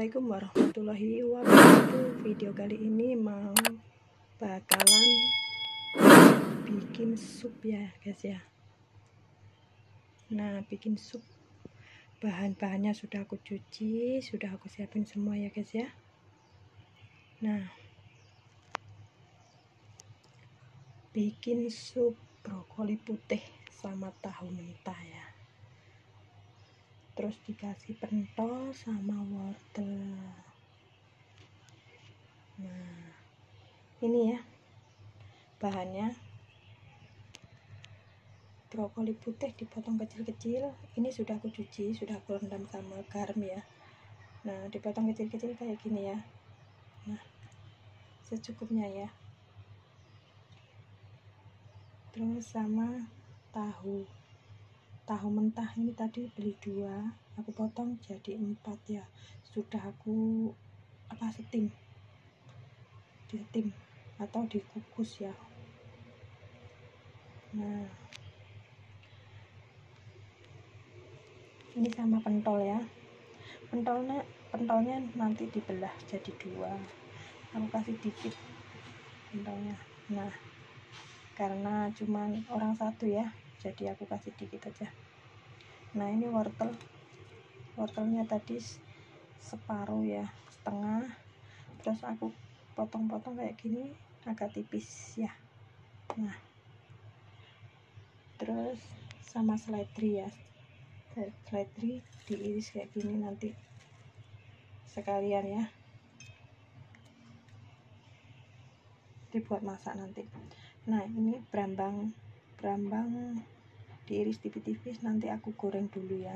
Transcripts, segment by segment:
Assalamualaikum warahmatullahi wabarakatuh. Video kali ini mau bakalan bikin sup ya guys ya. Nah bikin sup. Bahan-bahannya sudah aku cuci Sudah aku siapin semua ya guys ya. Nah Bikin sup brokoli putih sama tahu mentah ya terus dikasih pentol sama wortel. Nah ini ya bahannya. Brokoli putih dipotong kecil-kecil. Ini sudah aku cuci sudah aku rendam sama garam ya. Nah dipotong kecil-kecil kayak gini ya. Nah secukupnya ya. Terus sama tahu tahu mentah ini tadi beli dua aku potong jadi empat ya. Sudah aku apa setim. Setim atau dikukus ya. Nah. Ini sama pentol ya. Pentolnya pentolnya nanti dibelah jadi dua. Aku kasih dikit pentolnya. Nah karena cuman orang satu ya jadi aku kasih dikit aja. Nah ini wortel. Wortelnya tadi separuh ya setengah. Terus aku potong-potong kayak gini agak tipis ya. Nah. Terus sama seledri ya. Seledri diiris kayak gini nanti sekalian ya. Dibuat masak nanti. Nah ini berambang berambang diiris tipis-tipis nanti aku goreng dulu ya.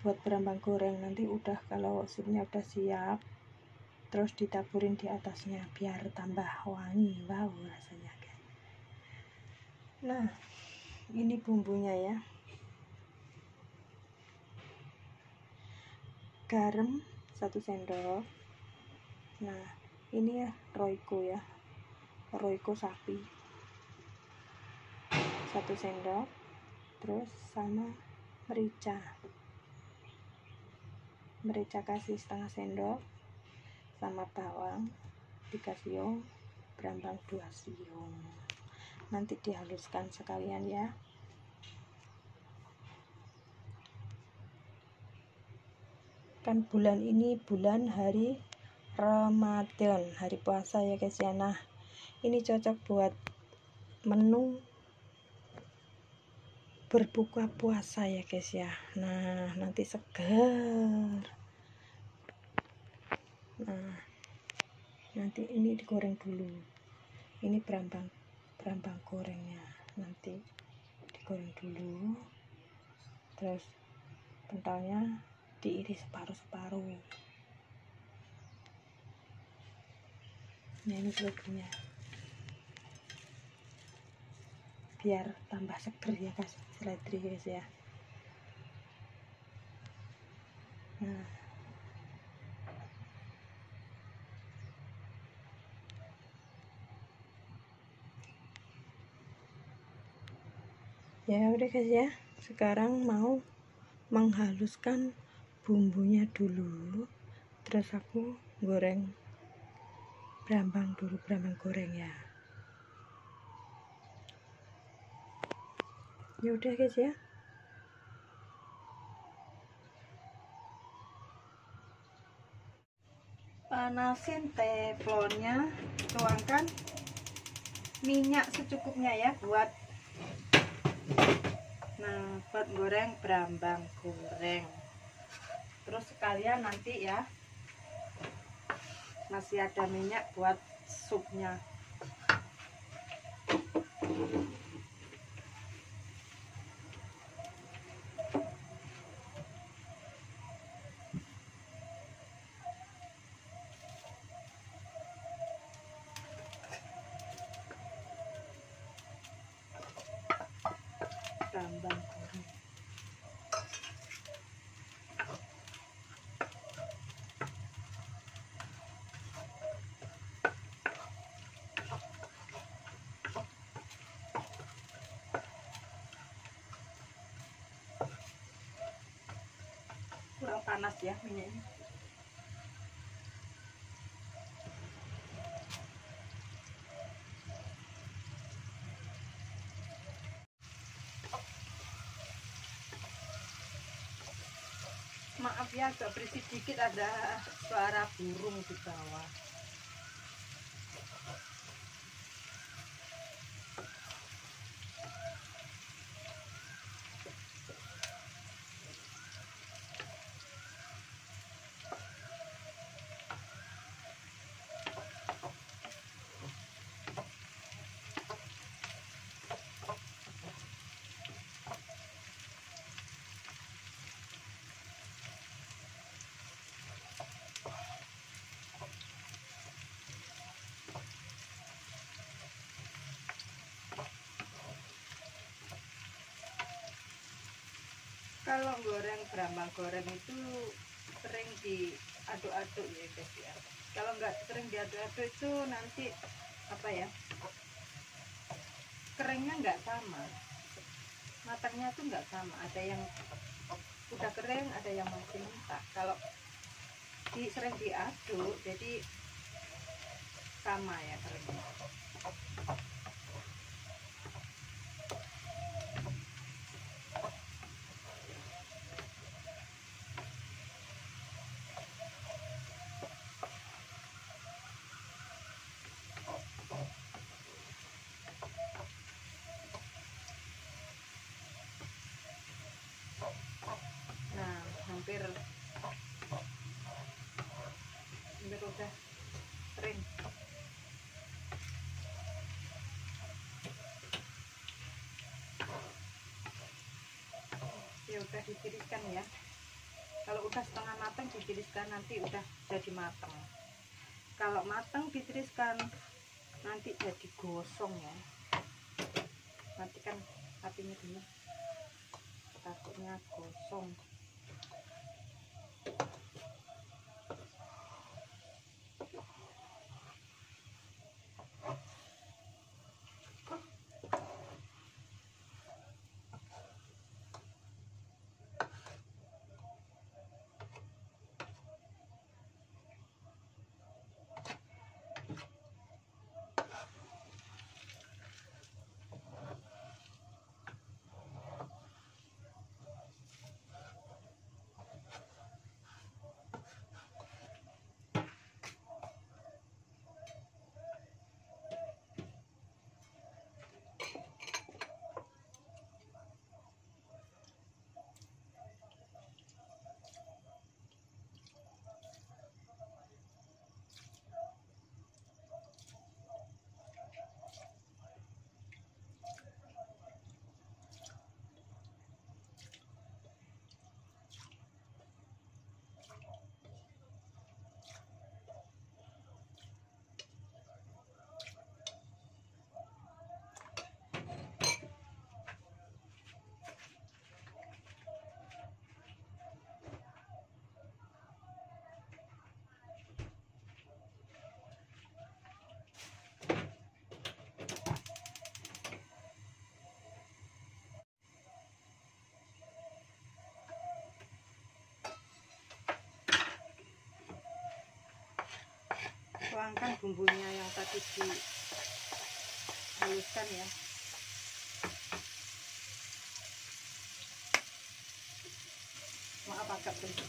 Buat berambang goreng nanti udah kalau supnya udah siap terus ditaburin di atasnya biar tambah wangi. Wow rasanya guys nah ini bumbunya ya. Garam satu sendok. Nah ini ya roiko ya. Roiko sapi. Satu sendok terus sama merica. Merica kasih setengah sendok sama bawang tiga siung berambang dua siung. Nanti dihaluskan sekalian ya. Kan bulan ini bulan hari Ramadan hari puasa ya guys ya. Nah ini cocok buat menu berbuka puasa ya guys ya. Nah nanti segar nah nanti ini digoreng dulu. Ini berambang berambang gorengnya. Nanti digoreng dulu. Terus pentolnya diiris separuh-separuh. Nah ini seledrinya biar tambah seger ya guys seledri guys ya. Nah. Ya udah guys ya. Sekarang mau menghaluskan bumbunya dulu. Terus aku goreng berambang dulu berambang goreng ya ya udah guys ya. Panasin teflonnya. Tuangkan minyak secukupnya ya buat nah buat goreng berambang goreng. Terus sekalian nanti ya masih ada minyak buat supnya tambang goreng kurang panas ya minyaknya maaf ya agak berisik dikit ada suara burung di bawah kalau goreng berambang goreng itu sering diaduk-aduk ya guys ya. Kalau nggak sering diaduk-aduk itu nanti apa ya keringnya nggak sama. Matangnya tuh nggak sama. Ada yang udah kering ada yang masih mentah. Kalau di sering diaduk jadi sama ya keringnya nah hampir hampir udah kering. Ya udah ditiriskan ya. Kalau udah setengah matang ditiriskan nanti udah jadi matang. Kalau matang ditiriskan nanti jadi gosong ya. Nanti kan apinya dulu. Takutnya gosong tuangkan bumbunya yang tadi dihaluskan ya. Maaf agak berisik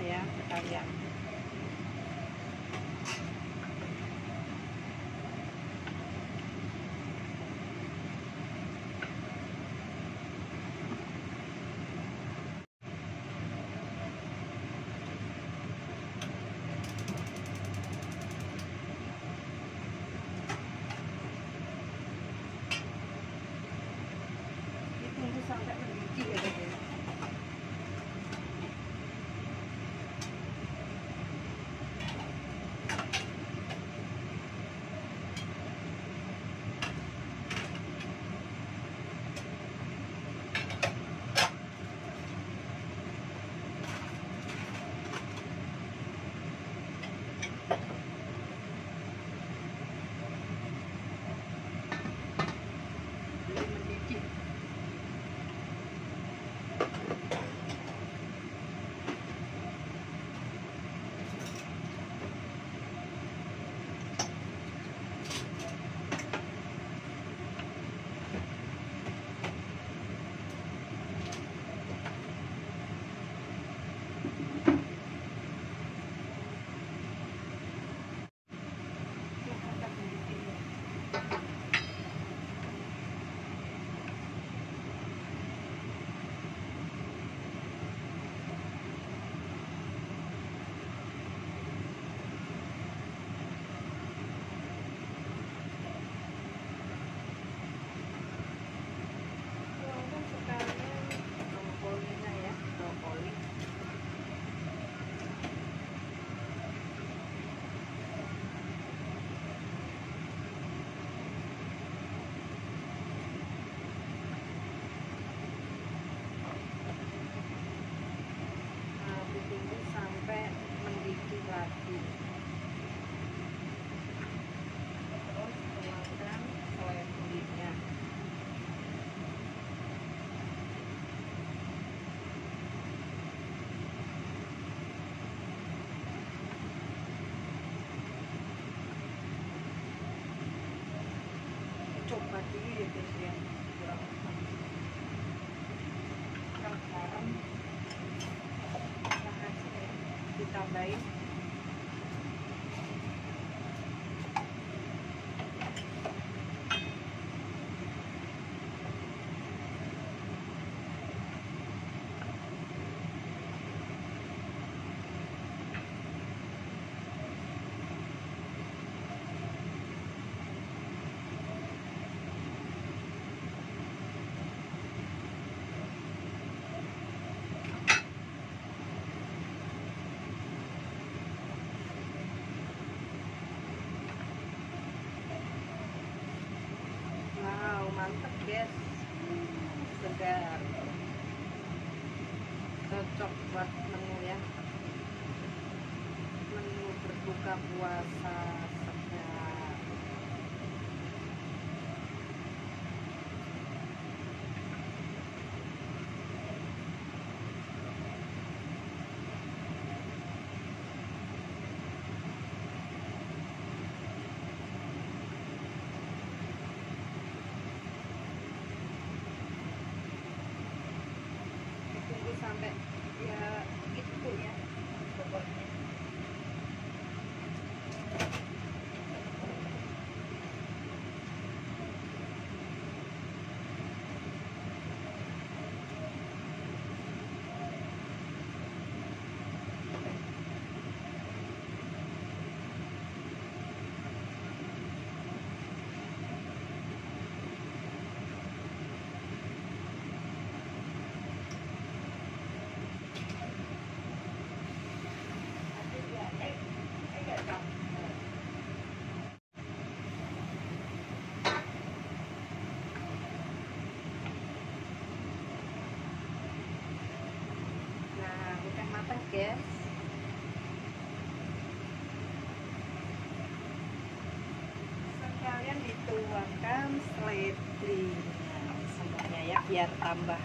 ya sekalian obat dulu ya guys ya sekarang kita kasih ditambahin buah-buah biar tambah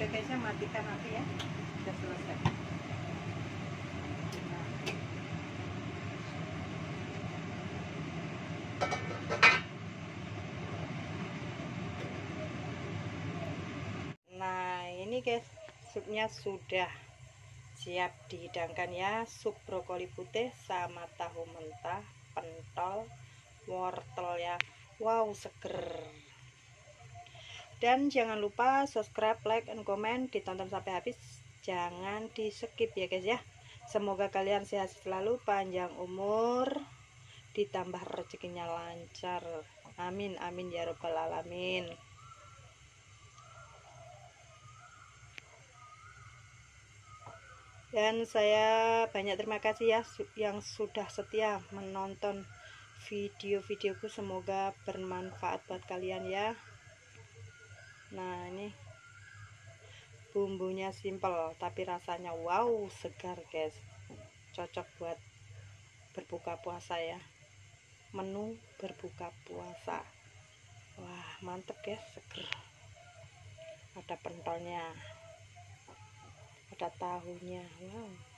udah guysnya matikan nanti ya udah selesai. Nah, ini guys, supnya sudah siap dihidangkan ya. Sup brokoli putih sama tahu mentah, pentol, wortel ya. Wow, seger. Dan jangan lupa subscribe, like, and comment, ditonton sampai habis. Jangan di skip ya guys ya. Semoga kalian sehat selalu, panjang umur, ditambah rezekinya lancar. Amin, amin ya robbal alamin. dan saya banyak terima kasih ya yang sudah setia menonton video-videoku semoga bermanfaat buat kalian ya nah ini bumbunya simple tapi rasanya wow segar guys. Cocok buat berbuka puasa ya. Menu berbuka puasa. Wah mantep guys seger. Ada pentolnya ada tahunya. Wow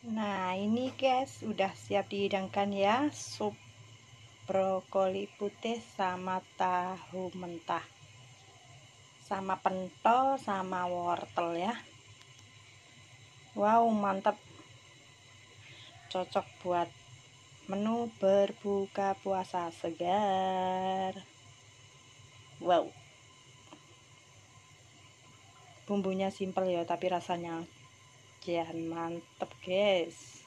nah ini guys udah siap dihidangkan ya. Sup brokoli putih sama tahu mentah. Sama pentol sama wortel ya. Wow mantap cocok buat menu berbuka puasa segar. Wow. Bumbunya simpel ya tapi rasanya jangan mantep guys